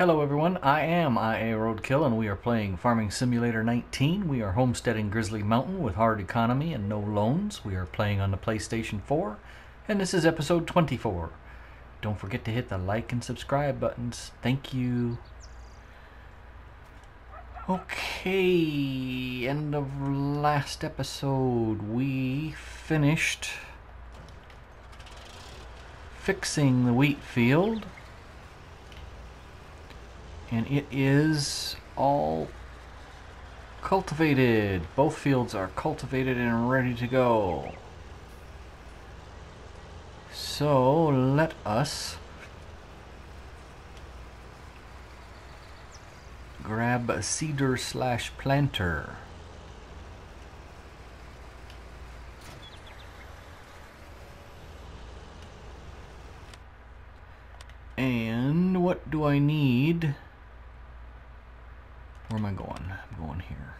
Hello everyone, I am IA Roadkill and we are playing Farming Simulator 19. We are homesteading Grizzly Mountain with hard economy and no loans. We are playing on the PlayStation 4 and this is episode 24. Don't forget to hit the like and subscribe buttons. Thank you. Okay, end of last episode we finished fixing the wheat field and it is all cultivated. Both fields are cultivated and ready to go. So let us grab a seeder slash planter. And what do I need? Where am I going? I'm going here.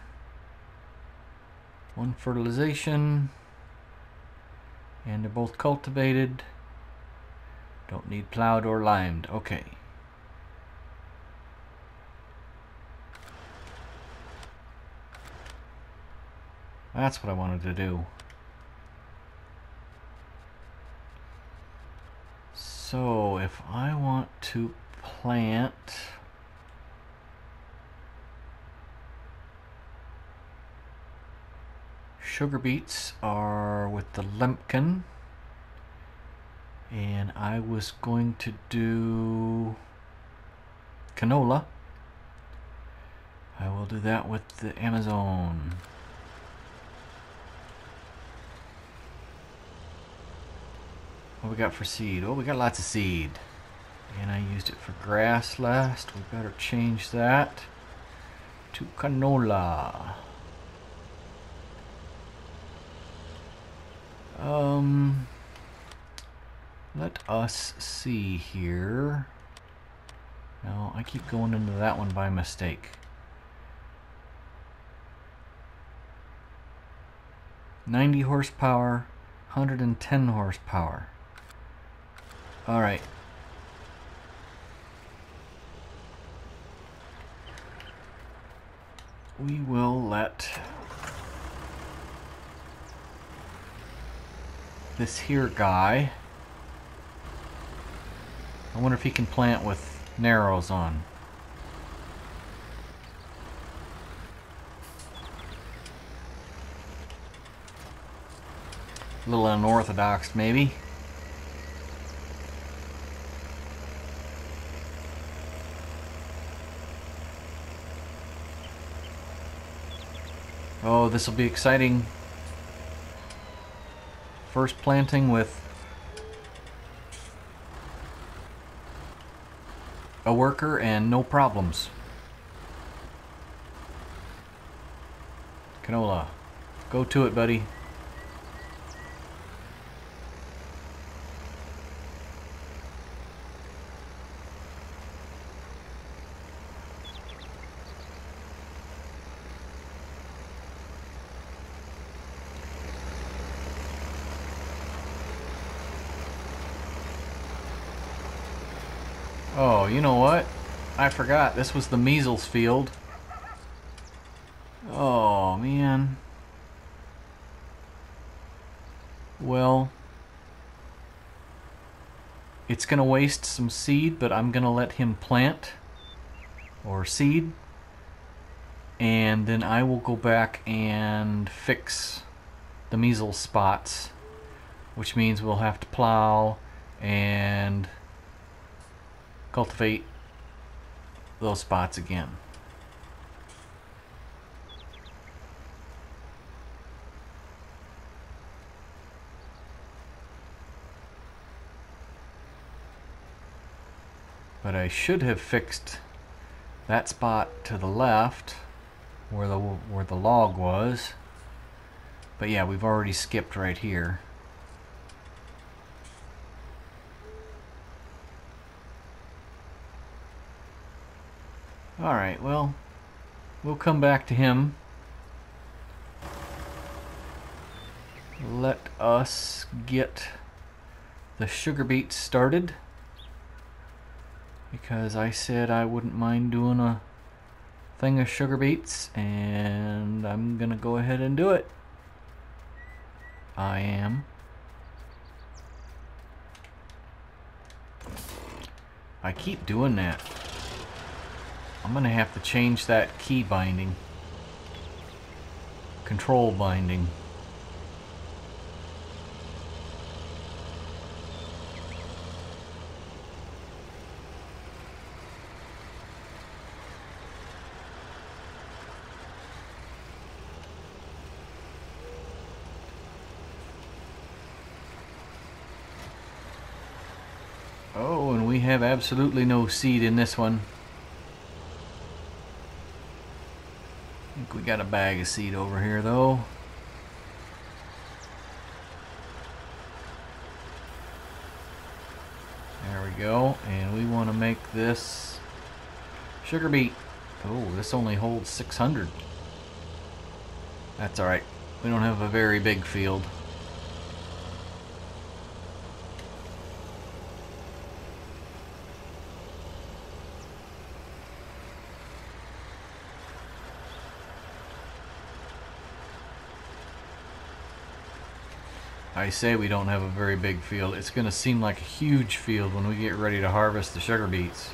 One fertilization. And they're both cultivated. Don't need plowed or limed. Okay. That's what I wanted to do. So if I want to plant sugar beets are with the Lemken and I was going to do canola. I will do that with the Amazon. What we got for seed? Oh we got lots of seed. And I used it for grass last. We better change that to canola Um, let us see here. No, I keep going into that one by mistake. Ninety horsepower, hundred and ten horsepower. All right. We will let this here guy. I wonder if he can plant with narrows on. A little unorthodox, maybe. Oh, this will be exciting. First planting with a worker and no problems. Canola, go to it, buddy. Oh, you know what? I forgot. This was the measles field. Oh, man. Well, it's going to waste some seed, but I'm going to let him plant or seed. And then I will go back and fix the measles spots, which means we'll have to plow and cultivate those spots again. But I should have fixed that spot to the left where the where the log was. But yeah, we've already skipped right here. Alright, well, we'll come back to him. Let us get the sugar beets started. because I said I wouldn't mind doing a thing of sugar beets and I'm gonna go ahead and do it. I am. I keep doing that. I'm gonna have to change that key binding. Control binding. Oh, and we have absolutely no seed in this one. We got a bag of seed over here though. There we go. And we want to make this sugar beet. Oh, this only holds 600. That's alright. We don't have a very big field. I say we don't have a very big field. It's going to seem like a huge field when we get ready to harvest the sugar beets.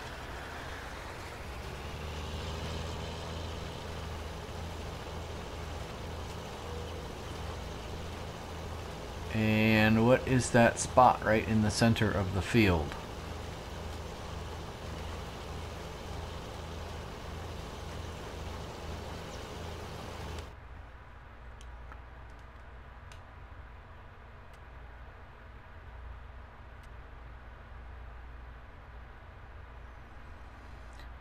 And what is that spot right in the center of the field?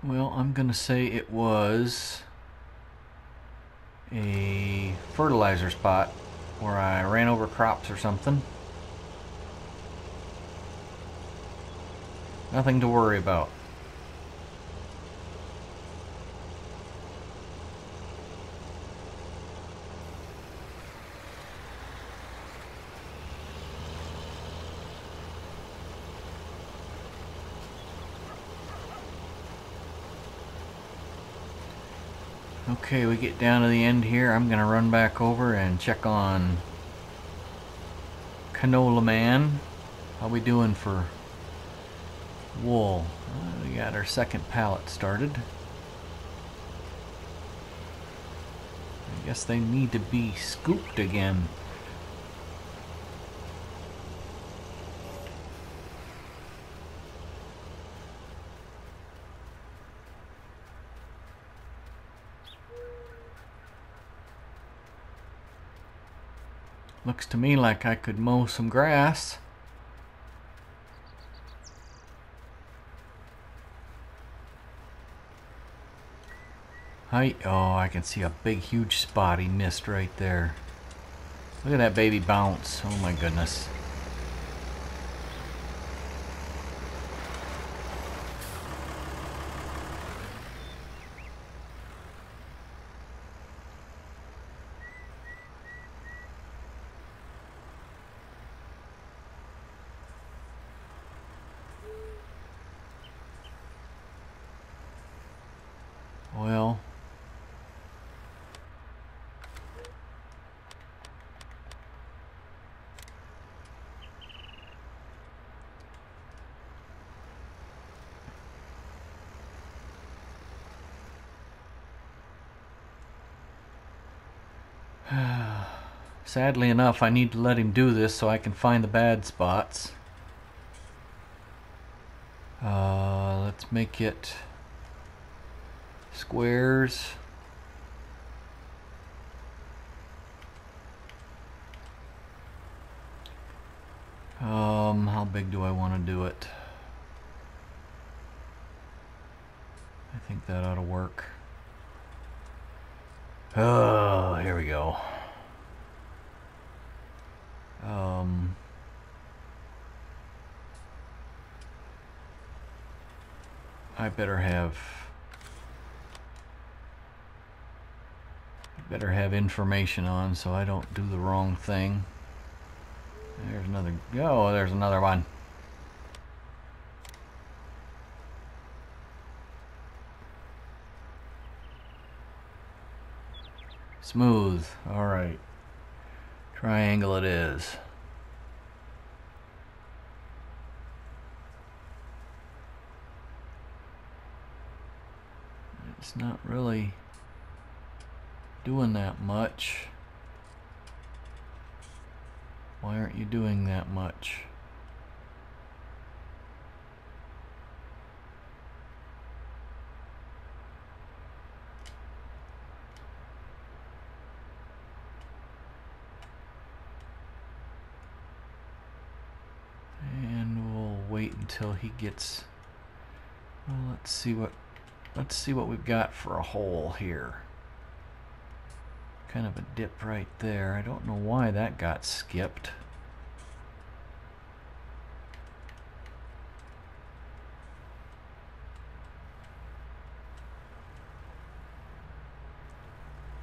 Well, I'm going to say it was a fertilizer spot where I ran over crops or something. Nothing to worry about. Okay, we get down to the end here. I'm going to run back over and check on Canola Man. How we doing for wool? Uh, we got our second pallet started. I guess they need to be scooped again. Looks to me like I could mow some grass. I, oh, I can see a big, huge spotty mist right there. Look at that baby bounce. Oh my goodness. Well, sadly enough, I need to let him do this so I can find the bad spots. Uh, let's make it squares. Um, how big do I want to do it? I think that ought to work. Oh, here we go. um, I better have better have information on so I don't do the wrong thing. There's another go oh, there's another one. Smooth. All right. Triangle it is. It's not really doing that much. Why aren't you doing that much? And we'll wait until he gets well let's see what let's see what we've got for a hole here. Kind of a dip right there. I don't know why that got skipped.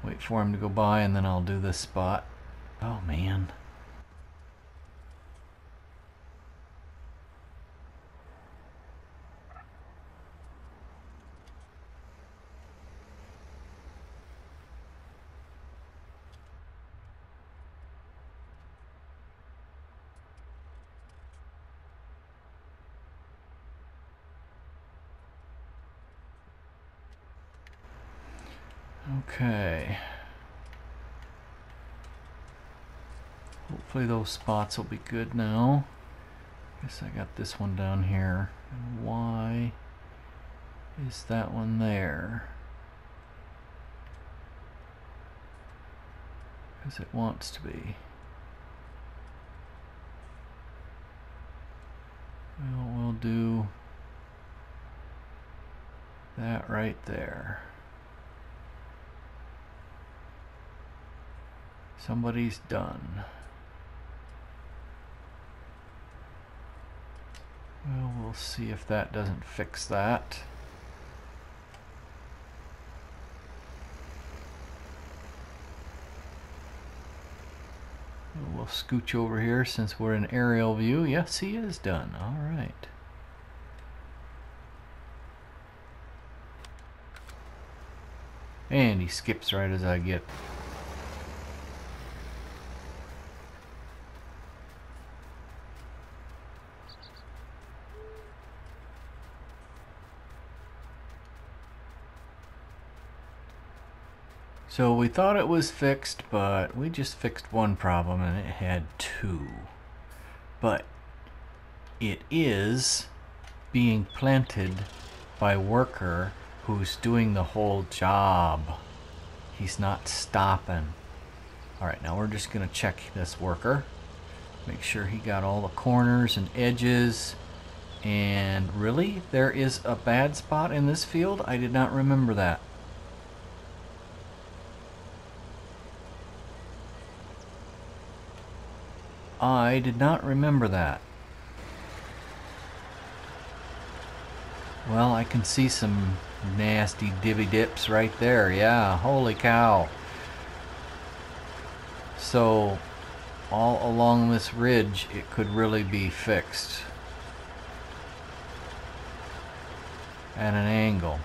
Wait for him to go by and then I'll do this spot. Oh man Okay. Hopefully those spots will be good now. Guess I got this one down here. And why is that one there? Because it wants to be. Well, we'll do that right there. Somebody's done. Well, we'll see if that doesn't fix that. We'll scooch over here since we're in aerial view. Yes, he is done. All right. And he skips right as I get So we thought it was fixed, but we just fixed one problem and it had two. But it is being planted by worker who's doing the whole job. He's not stopping. Alright, now we're just going to check this worker. Make sure he got all the corners and edges. And really, there is a bad spot in this field? I did not remember that. I did not remember that. Well, I can see some nasty divvy dips right there. Yeah, holy cow. So, all along this ridge, it could really be fixed. At an angle.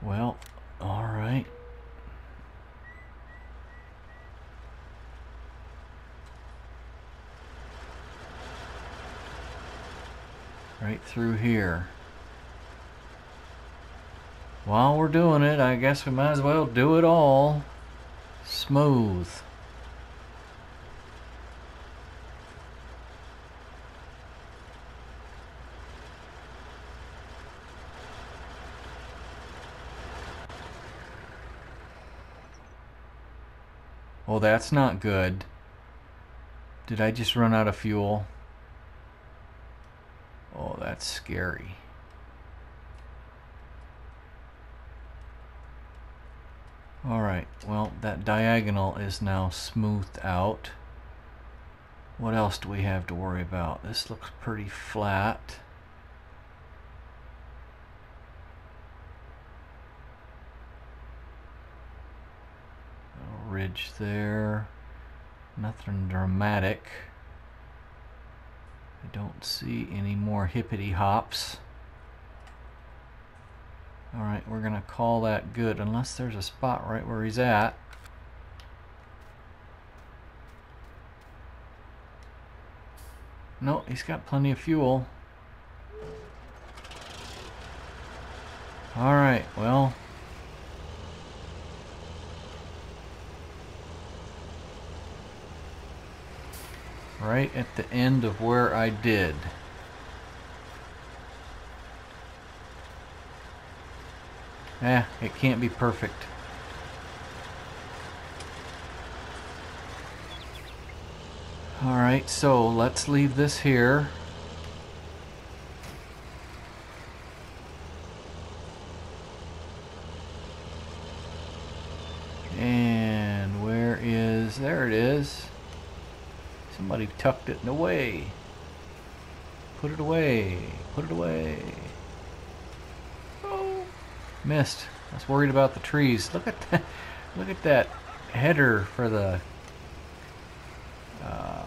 Well, alright. Right through here. While we're doing it, I guess we might as well do it all smooth. Well, that's not good. Did I just run out of fuel? That's scary. Alright, well, that diagonal is now smoothed out. What else do we have to worry about? This looks pretty flat. Ridge there. Nothing dramatic. I don't see any more hippity hops. Alright, we're going to call that good, unless there's a spot right where he's at. No, he's got plenty of fuel. Alright, well... Right at the end of where I did. Eh, it can't be perfect. Alright, so let's leave this here. And where is, there it is. Somebody tucked it away. Put it away, put it away. Oh, missed. I was worried about the trees. Look at that, look at that header for the uh,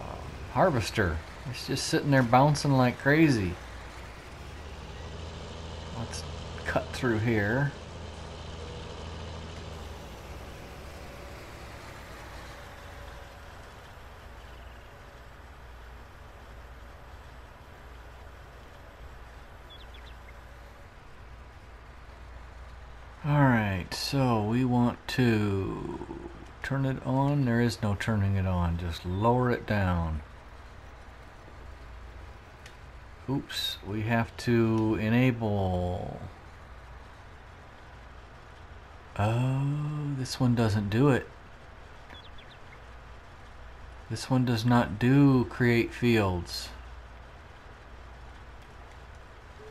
harvester. It's just sitting there bouncing like crazy. Let's cut through here. Alright, so we want to turn it on. There is no turning it on. Just lower it down. Oops, we have to enable... Oh, this one doesn't do it. This one does not do create fields.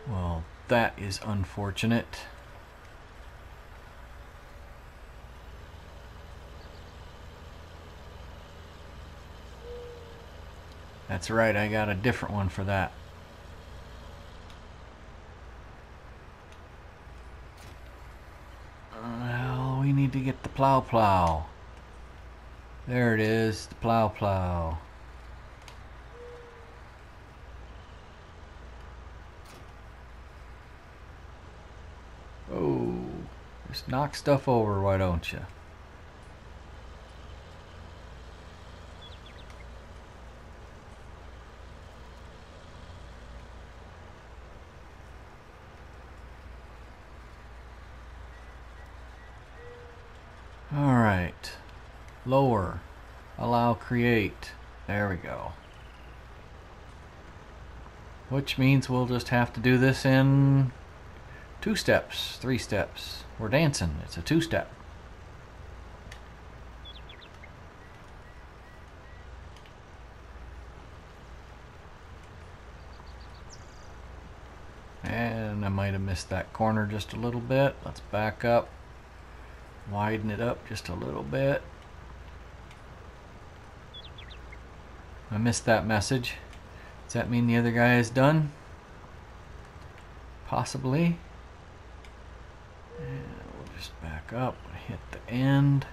Well, that is unfortunate. That's right, I got a different one for that. Uh, well, we need to get the plow plow. There it is, the plow plow. Oh, just knock stuff over, why don't you? Alright. Lower. Allow create. There we go. Which means we'll just have to do this in two steps, three steps. We're dancing. It's a two-step. And I might have missed that corner just a little bit. Let's back up widen it up just a little bit. I missed that message. Does that mean the other guy is done? Possibly. And we'll just back up, hit the end.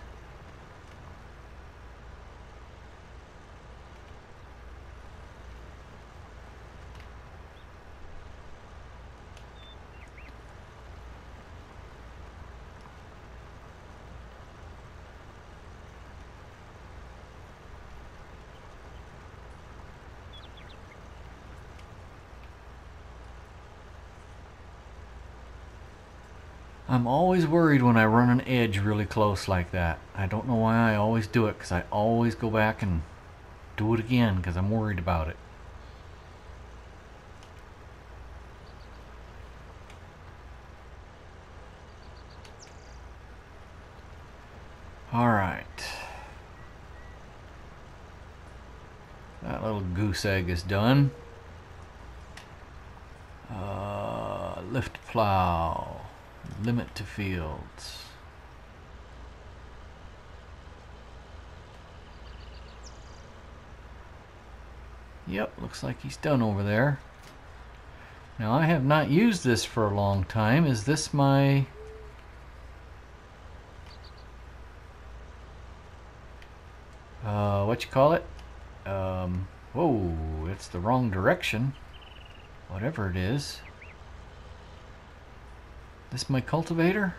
I'm always worried when I run an edge really close like that. I don't know why I always do it because I always go back and do it again because I'm worried about it. Alright. That little goose egg is done. Uh, lift plow. Limit to fields. Yep, looks like he's done over there. Now I have not used this for a long time. Is this my... Uh, what you call it? Um, whoa, it's the wrong direction. Whatever it is. This my cultivator?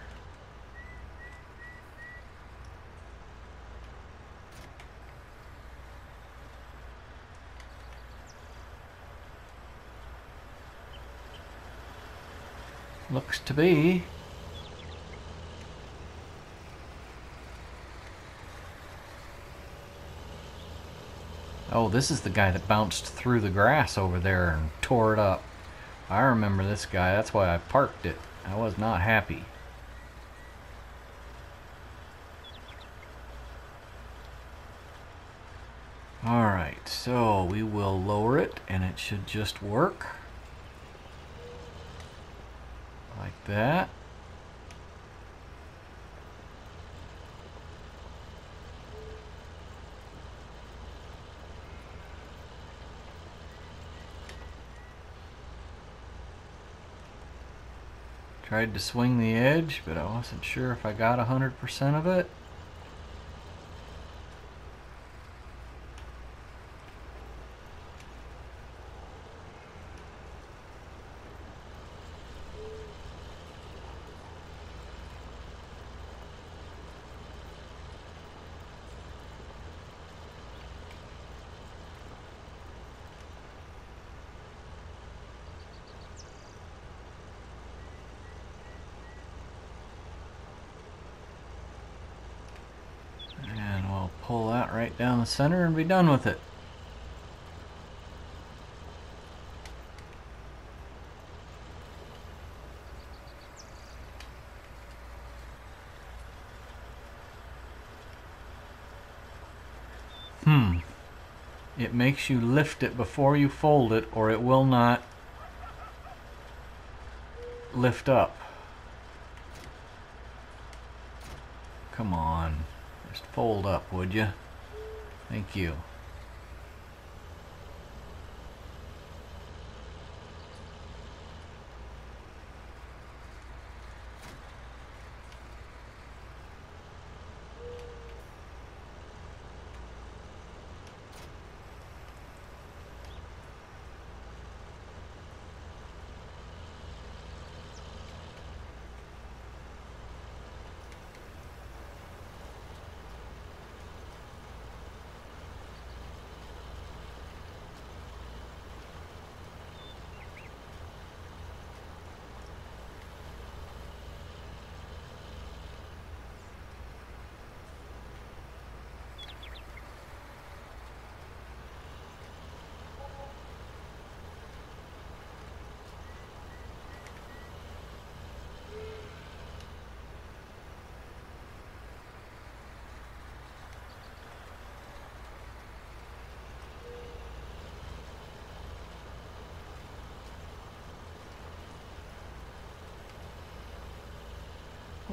Looks to be. Oh, this is the guy that bounced through the grass over there and tore it up. I remember this guy. That's why I parked it. I was not happy. Alright, so we will lower it and it should just work. Like that. Tried to swing the edge, but I wasn't sure if I got 100% of it. pull that right down the center and be done with it. Hmm. It makes you lift it before you fold it or it will not lift up. Come on. Just fold up, would you? Thank you.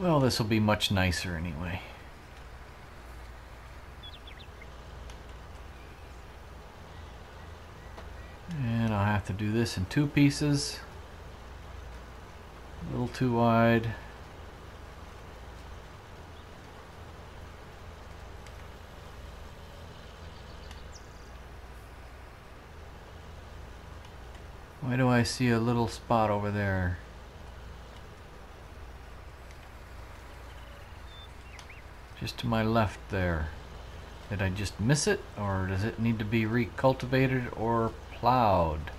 Well, this will be much nicer anyway. And I'll have to do this in two pieces. A little too wide. Why do I see a little spot over there? Just to my left there. Did I just miss it or does it need to be recultivated or plowed?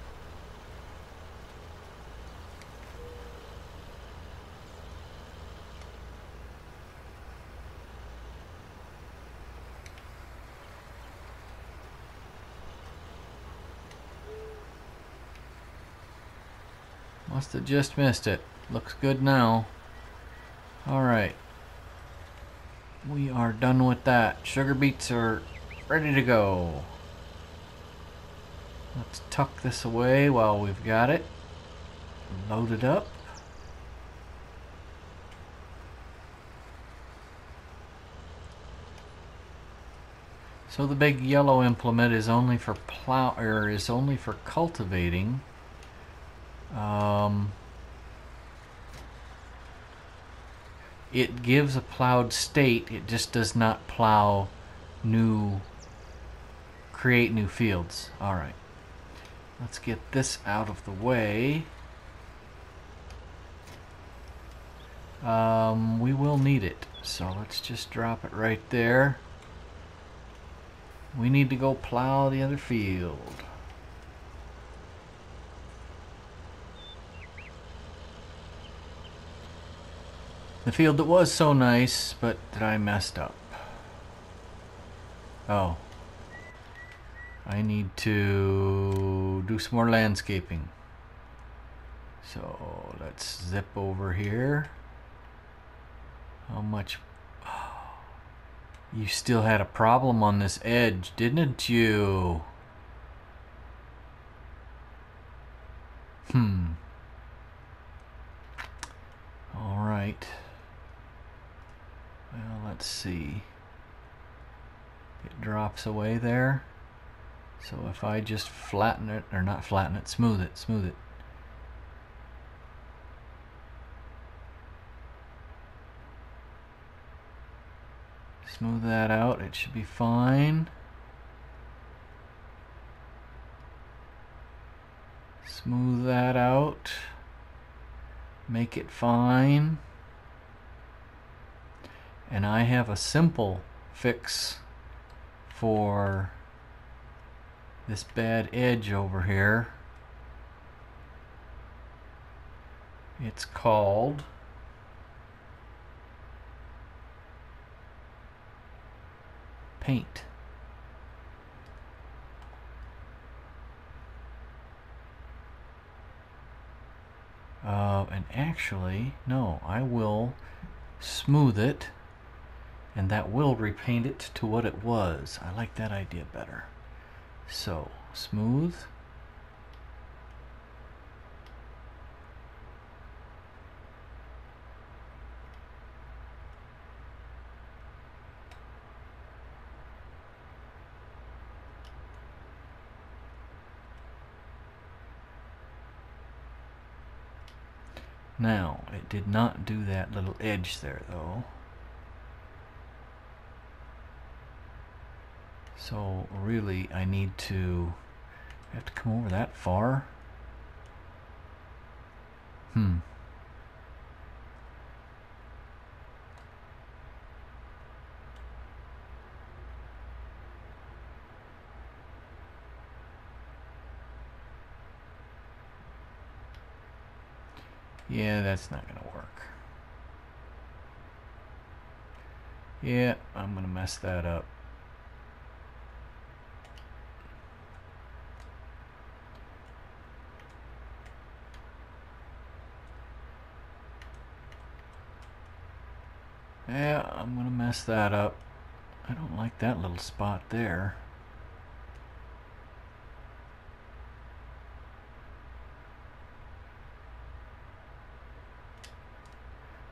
Must have just missed it. Looks good now. Alright we are done with that. Sugar beets are ready to go. Let's tuck this away while we've got it. Load it up. So the big yellow implement is only for plow or is only for cultivating. Um, it gives a plowed state it just does not plow new create new fields all right let's get this out of the way Um, we will need it. So let's just drop it right there. We need to go plow the other field. The field that was so nice, but that I messed up. Oh. I need to do some more landscaping. So let's zip over here. How much? you still had a problem on this edge, didn't you? Hmm. All right. Well, let's see. It drops away there. So if I just flatten it, or not flatten it, smooth it, smooth it. Smooth that out, it should be fine. Smooth that out. Make it fine. And I have a simple fix for this bad edge over here. It's called paint. Uh, and actually, no, I will smooth it and that will repaint it to what it was. I like that idea better. So, smooth. Now, it did not do that little edge there though. So really I need to I have to come over that far. Hmm. Yeah, that's not gonna work. Yeah, I'm gonna mess that up. Yeah, I'm gonna mess that up. I don't like that little spot there.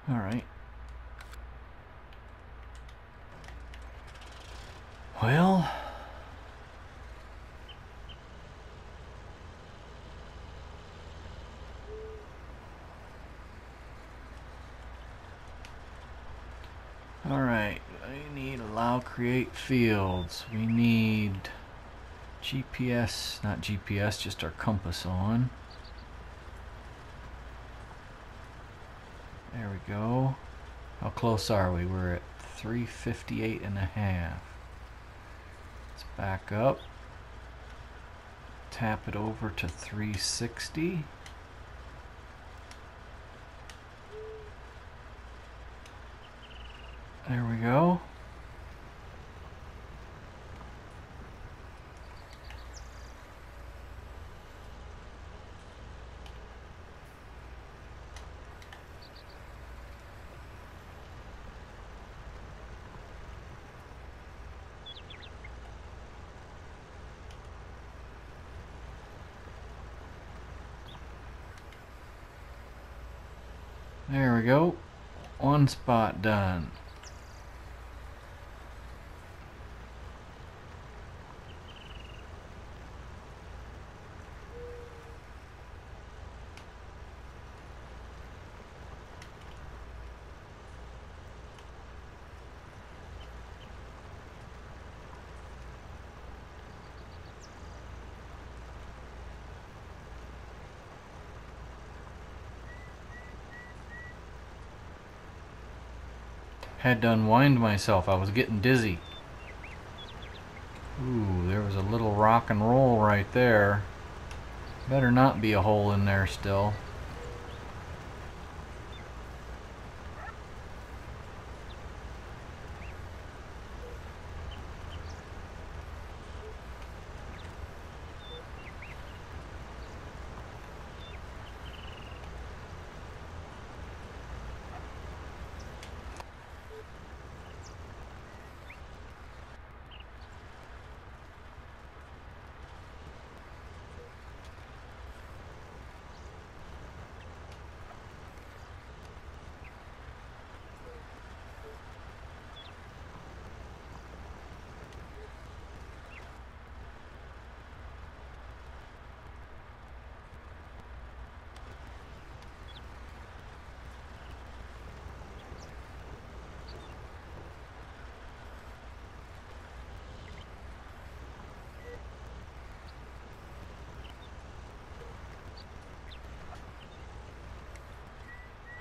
All right. Well, Alright, I create fields. We need GPS, not GPS, just our compass on. There we go. How close are we? We're at 358 and a half. Let's back up. Tap it over to 360. There we go. Go. One spot done. Had to unwind myself. I was getting dizzy. Ooh, there was a little rock and roll right there. Better not be a hole in there still.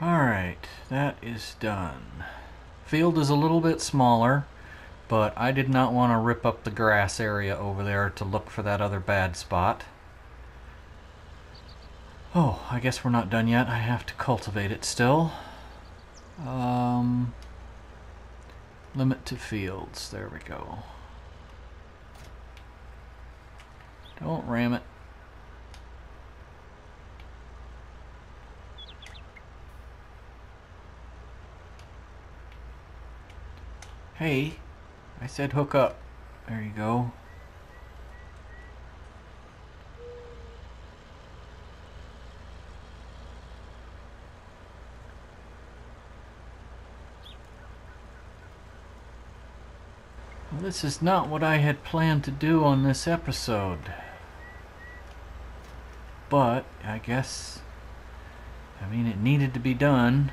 Alright, that is done. Field is a little bit smaller, but I did not want to rip up the grass area over there to look for that other bad spot. Oh, I guess we're not done yet. I have to cultivate it still. Um, limit to fields. There we go. Don't ram it. Hey, I said hook up. There you go. Well, this is not what I had planned to do on this episode. But, I guess, I mean, it needed to be done.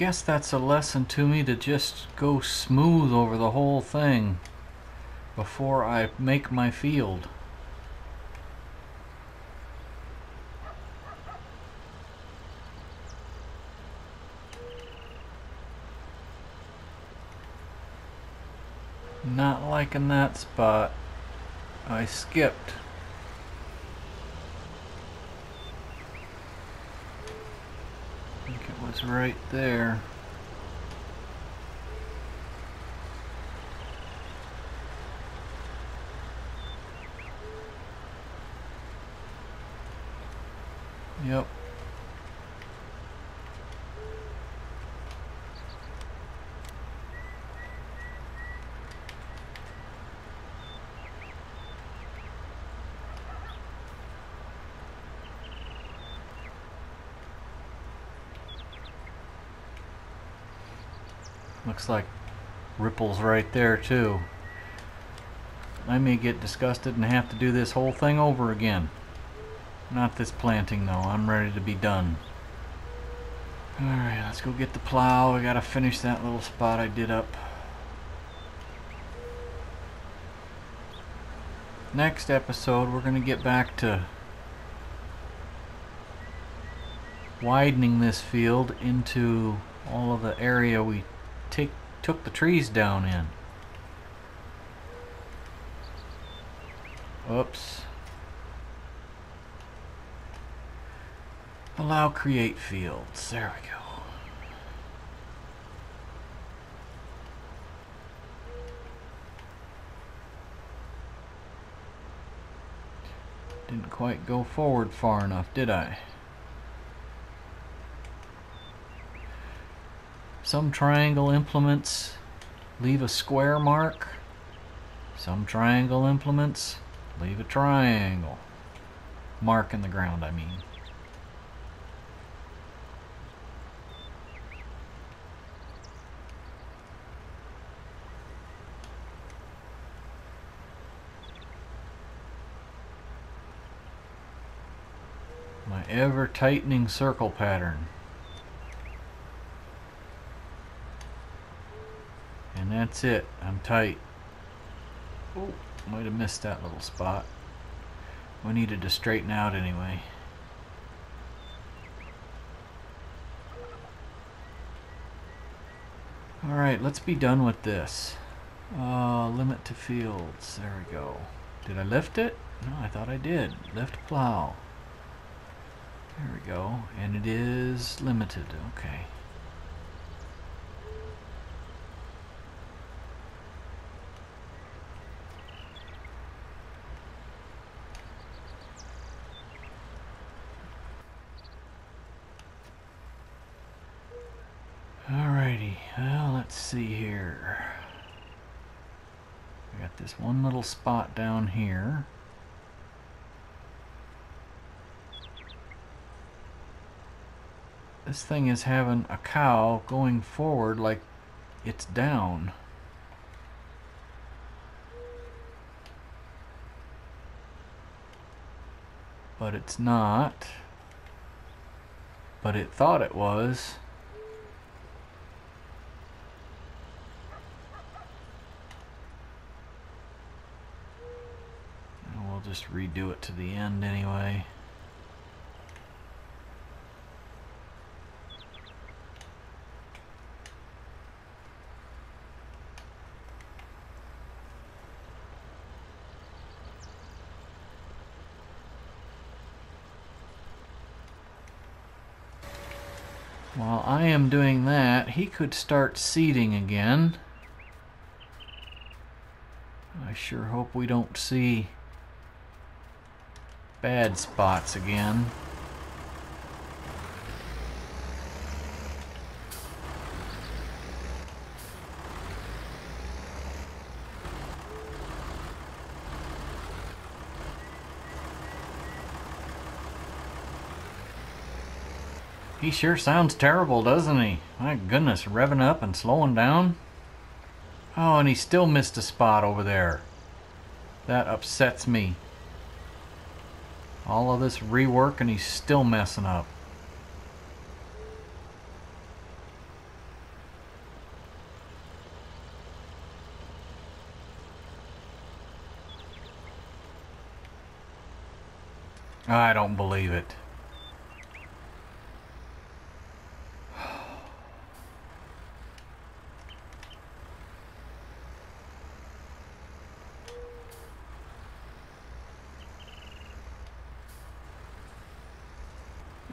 Guess that's a lesson to me to just go smooth over the whole thing before I make my field. Not liking that spot. I skipped. Was right there. Yep. Looks like ripples right there too. I may get disgusted and have to do this whole thing over again. Not this planting though, I'm ready to be done. Alright, let's go get the plow. I gotta finish that little spot I did up. Next episode, we're gonna get back to widening this field into all of the area we take took the trees down in. Oops. Allow create fields. There we go. Didn't quite go forward far enough, did I? Some triangle implements leave a square mark. Some triangle implements leave a triangle. Mark in the ground, I mean. My ever tightening circle pattern. And that's it. I'm tight. Oh, might have missed that little spot. We needed to straighten out anyway. Alright, let's be done with this. Uh, limit to fields. There we go. Did I lift it? No, I thought I did. Lift plow. There we go. And it is limited. Okay. Alrighty, well, let's see here. We got this one little spot down here. This thing is having a cow going forward like it's down. But it's not. But it thought it was. We'll just redo it to the end anyway. While I am doing that, he could start seeding again. I sure hope we don't see bad spots again. He sure sounds terrible, doesn't he? My goodness, revving up and slowing down. Oh, and he still missed a spot over there. That upsets me. All of this rework and he's still messing up. I don't believe it.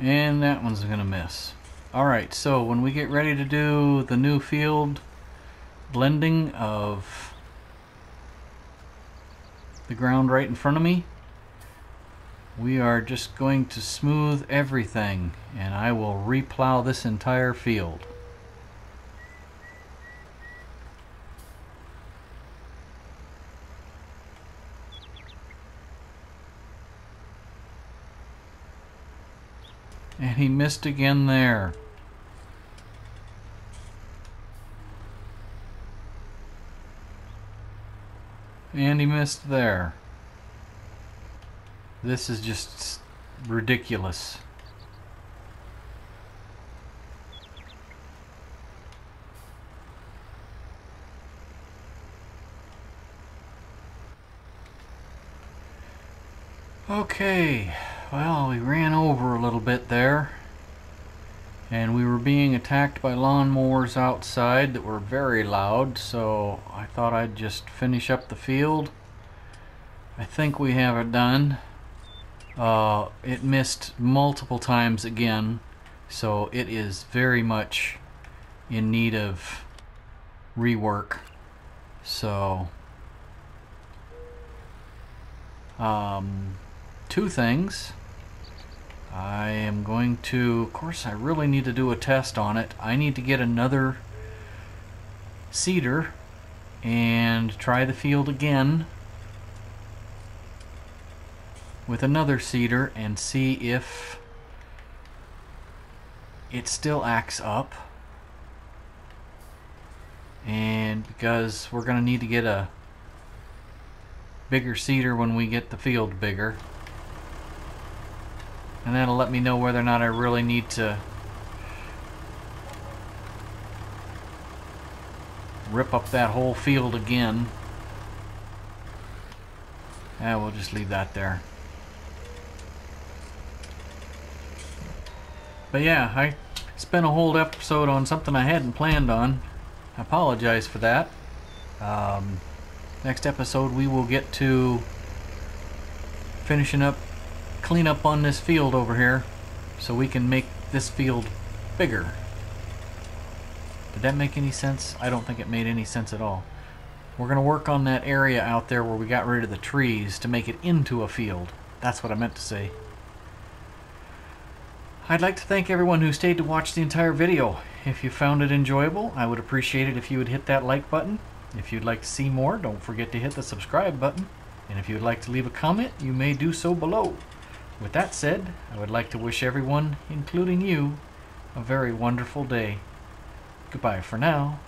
And that one's going to miss. Alright, so when we get ready to do the new field blending of the ground right in front of me, we are just going to smooth everything and I will replow this entire field. He missed again there. And he missed there. This is just ridiculous. Okay. Well, we ran over a little bit there. And we were being attacked by lawnmowers outside that were very loud, so I thought I'd just finish up the field. I think we have it done. Uh, it missed multiple times again, so it is very much in need of rework. So, um, two things. I am going to, of course I really need to do a test on it. I need to get another seeder and try the field again with another seeder and see if it still acts up and because we're gonna need to get a bigger seeder when we get the field bigger and that'll let me know whether or not I really need to rip up that whole field again. Yeah, we'll just leave that there. But yeah, I spent a whole episode on something I hadn't planned on. I apologize for that. Um, next episode we will get to finishing up clean up on this field over here so we can make this field bigger. Did that make any sense? I don't think it made any sense at all. We're going to work on that area out there where we got rid of the trees to make it into a field. That's what I meant to say. I'd like to thank everyone who stayed to watch the entire video. If you found it enjoyable, I would appreciate it if you would hit that like button. If you'd like to see more, don't forget to hit the subscribe button. And if you would like to leave a comment, you may do so below. With that said, I would like to wish everyone, including you, a very wonderful day. Goodbye for now.